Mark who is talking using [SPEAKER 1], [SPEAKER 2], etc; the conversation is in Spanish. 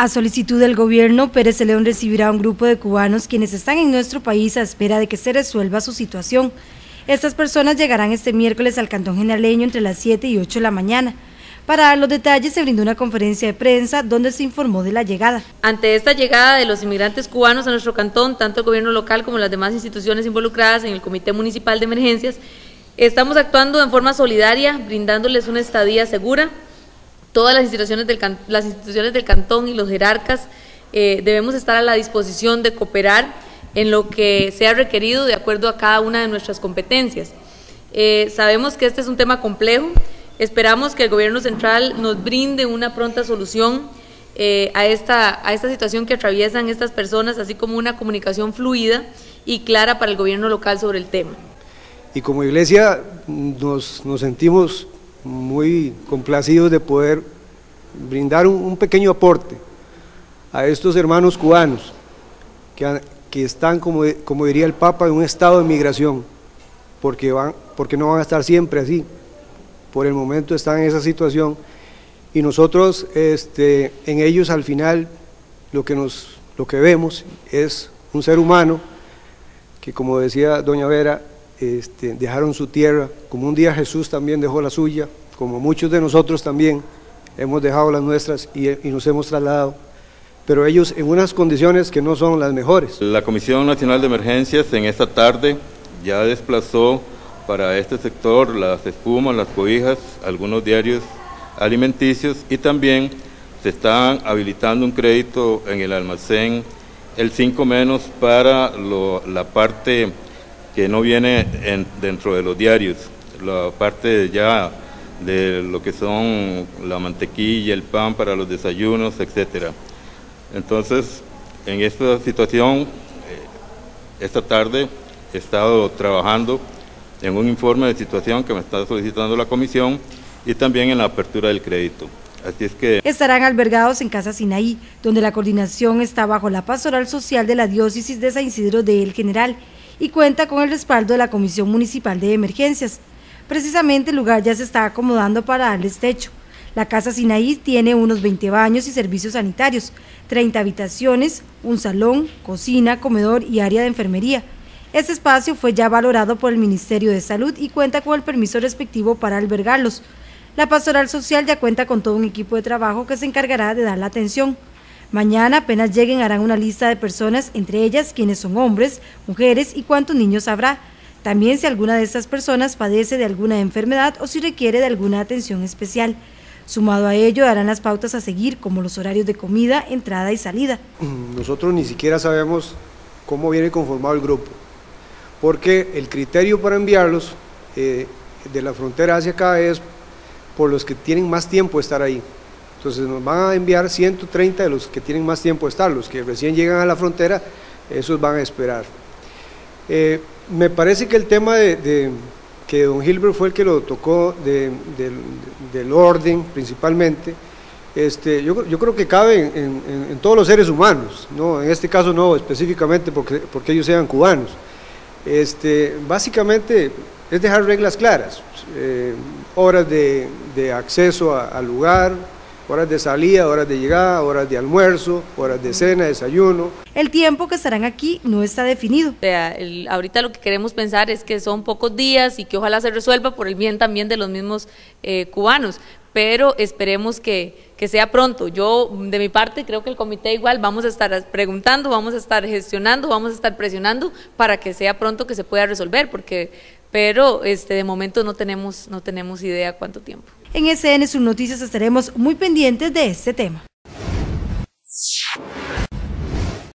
[SPEAKER 1] A solicitud del gobierno, Pérez León recibirá a un grupo de cubanos quienes están en nuestro país a espera de que se resuelva su situación. Estas personas llegarán este miércoles al Cantón Generaleño entre las 7 y 8 de la mañana. Para dar los detalles se brindó una conferencia de prensa donde se informó de la llegada.
[SPEAKER 2] Ante esta llegada de los inmigrantes cubanos a nuestro cantón, tanto el gobierno local como las demás instituciones involucradas en el Comité Municipal de Emergencias, estamos actuando en forma solidaria, brindándoles una estadía segura, todas las instituciones del, las instituciones del cantón y los jerarcas eh, debemos estar a la disposición de cooperar en lo que sea requerido de acuerdo a cada una de nuestras competencias. Eh, sabemos que este es un tema complejo, esperamos que el gobierno central nos brinde una pronta solución eh, a, esta, a esta situación que atraviesan estas personas, así como una comunicación fluida y clara para el gobierno local sobre el tema.
[SPEAKER 3] Y como iglesia nos, nos sentimos muy complacidos de poder brindar un, pequeño aporte a estos hermanos cubanos que, que están, como, como, diría el Papa, en un estado de migración, porque, van, porque no van a estar siempre así. Por el momento están en esa situación y nosotros este, en ellos al final lo que, nos, lo que vemos es un ser humano que como decía doña Vera, este, dejaron su tierra, como un día Jesús también dejó la suya, como muchos de nosotros también hemos dejado las nuestras y, nos hemos trasladado, pero ellos en unas condiciones que no son las mejores.
[SPEAKER 4] La Comisión Nacional de Emergencias en esta tarde ya desplazó para este sector las espumas, las cobijas, algunos diarios alimenticios y también se está habilitando un crédito en el almacén el 5 menos para la parte que no viene dentro de los diarios, la parte ya de lo que son la mantequilla, el pan para los desayunos, etcétera. Entonces, en esta situación, eh, esta tarde he estado trabajando en un informe de situación que me está solicitando la comisión y también en la apertura del crédito. Así es que...
[SPEAKER 1] Estarán albergados en Casa Sinaí, donde la coordinación está bajo la pastoral social de la diócesis de San Isidro de El General y cuenta con el respaldo de la Comisión Municipal de Emergencias. Precisamente el lugar ya se está acomodando para darles techo. La Casa Sinaí tiene unos 20 baños y servicios sanitarios, 30 habitaciones, un salón, cocina, comedor y área de enfermería. Este espacio fue ya valorado por el Ministerio de Salud y cuenta con el permiso respectivo para albergarlos. La Pastoral Social ya cuenta con todo un equipo de trabajo que se encargará de dar la atención. Mañana apenas lleguen harán una lista de personas, entre ellas quienes son hombres, mujeres y cuántos niños habrá. También si alguna de estas personas padece de alguna enfermedad o si requiere de alguna atención especial. Sumado a ello, darán las pautas a seguir, como los horarios de comida, entrada y salida.
[SPEAKER 3] Nosotros ni siquiera sabemos cómo viene conformado el grupo, porque el criterio para enviarlos eh, de la frontera hacia acá es por los que tienen más tiempo de estar ahí. Entonces nos van a enviar 130 de los que tienen más tiempo de estar, los que recién llegan a la frontera, esos van a esperar. Eh, me parece que el tema de, que don Gilbert fue el que lo tocó del orden principalmente, este, yo, creo que cabe en, todos los seres humanos, ¿no? en este caso no específicamente porque, porque ellos sean cubanos. Este, básicamente es dejar reglas claras, eh, horas de, acceso al lugar, horas de salida, horas de llegada, horas de almuerzo, horas de cena, desayuno.
[SPEAKER 1] El tiempo que estarán aquí no está definido.
[SPEAKER 2] ahorita lo que queremos pensar es que son pocos días y que ojalá se resuelva por el bien también de los mismos eh, cubanos, pero esperemos que, que, sea pronto. Yo, de mi parte, creo que el comité igual vamos a estar preguntando, vamos a estar gestionando, vamos a estar presionando para que sea pronto que se pueda resolver, porque, pero este, de momento no tenemos, no tenemos idea cuánto tiempo.
[SPEAKER 1] En SN Sus Noticias estaremos muy pendientes de este tema.